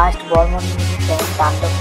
Fast ball में time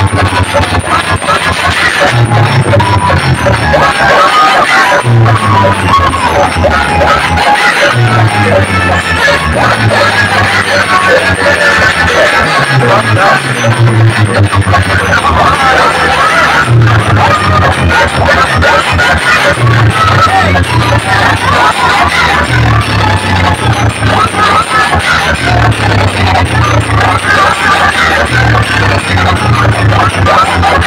Oh, my God. What?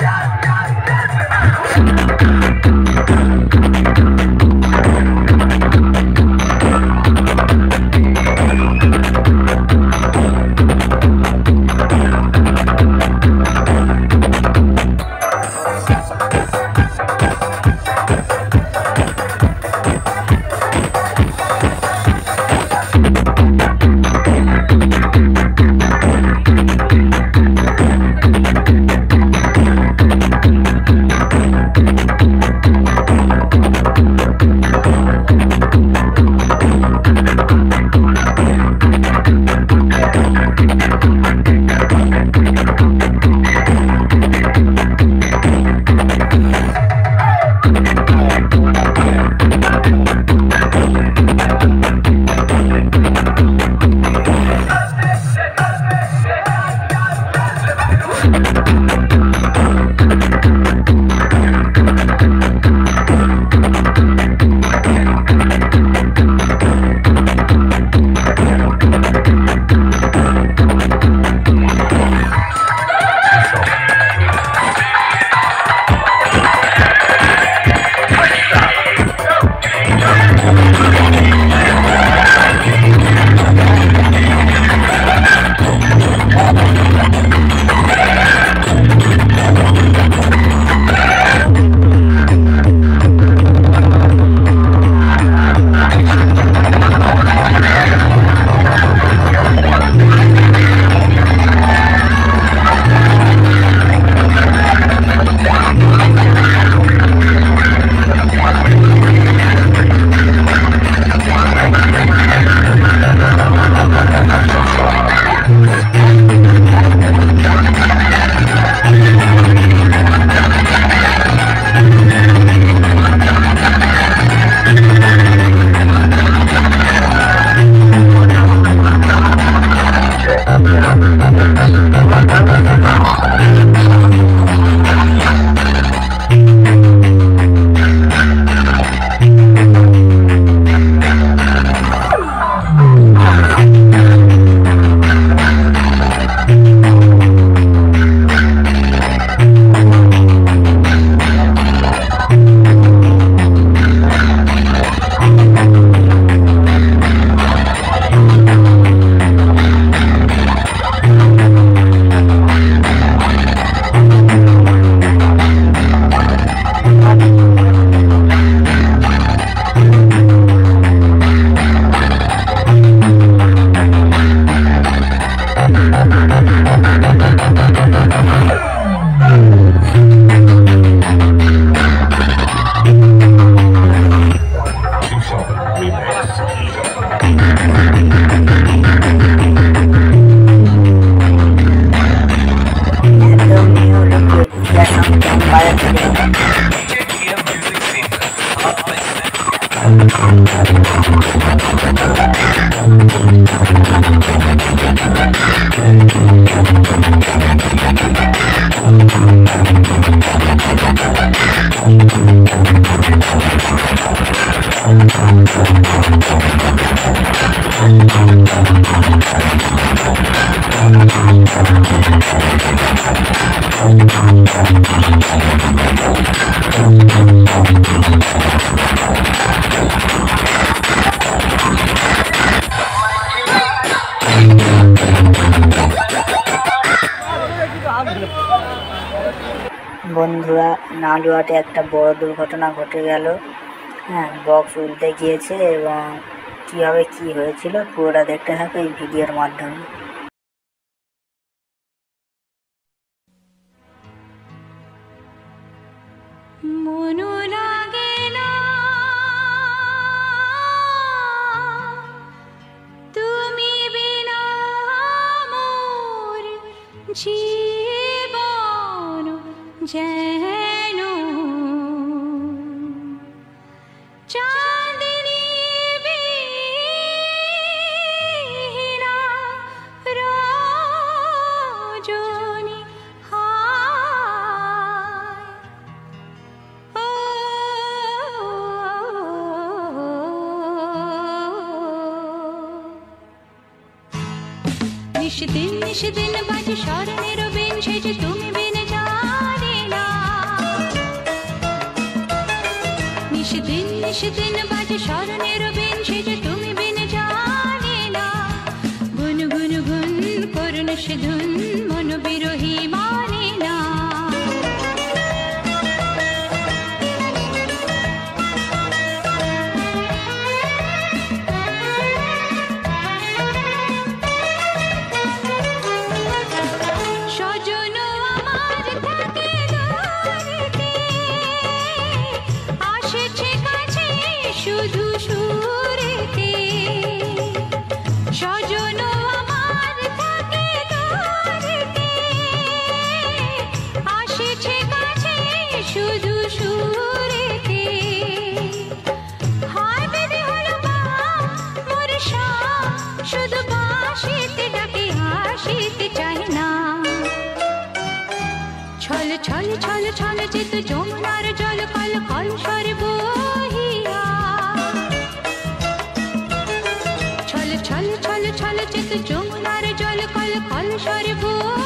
Yeah. বন্ধুরা নালুয়াতে একটা বড় দুর্ঘটনা ঘটে গেল। হ্যাঁ বক্স উল্টে গিয়েছে এবং কীভাবে কী হয়েছিল পুরোটা দেখতে থাকো এই ভিডিওর মাধ্যমে। নিশদিন সেদিন বাজে স্মরণের বিন সেজে তুমি বিন জানি না। নিশদিন নিশদিন বাজে স্মরণের বিন সেজে তুমি বিন জানি না। গুন গুন গুন করুন সে ধুন চিত যমুনার জল কল কল সরে বহিয়া। ছল ছল ছল ছল চিত যমুনার জল কল কল সরে বহিয়া।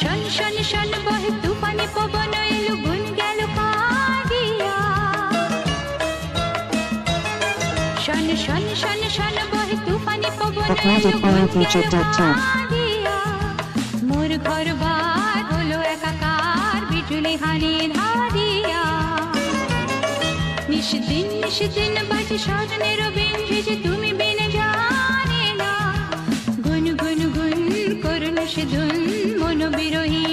শন শন শন বহে তুফানে পবন এলো গুন গেল কাঁদিয়া। শন শন শন শন বহে তুফানে পবন এলো গুন গেল কাঁদিয়া। মোর ঘর বার হলো একাকার বিজুলি হানি ধারিয়া নিশদিন নিশদিন বাজে স্মরণের বিন যে তুমি বিন ধুন মন বিরোহী